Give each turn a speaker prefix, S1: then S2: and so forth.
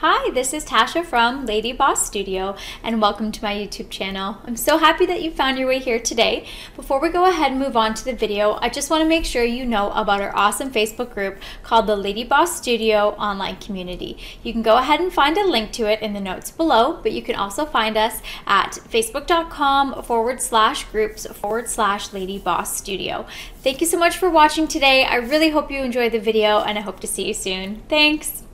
S1: Hi, this is Tasha from Lady Boss Studio and welcome to my YouTube channel. I'm so happy that you found your way here today. Before we go ahead and move on to the video, I just want to make sure you know about our awesome Facebook group called the Lady Boss Studio Online Community. You can go ahead and find a link to it in the notes below, but you can also find us at facebook.com forward slash groups forward slash Lady Boss Studio. Thank you so much for watching today. I really hope you enjoyed the video and I hope to see you soon. Thanks.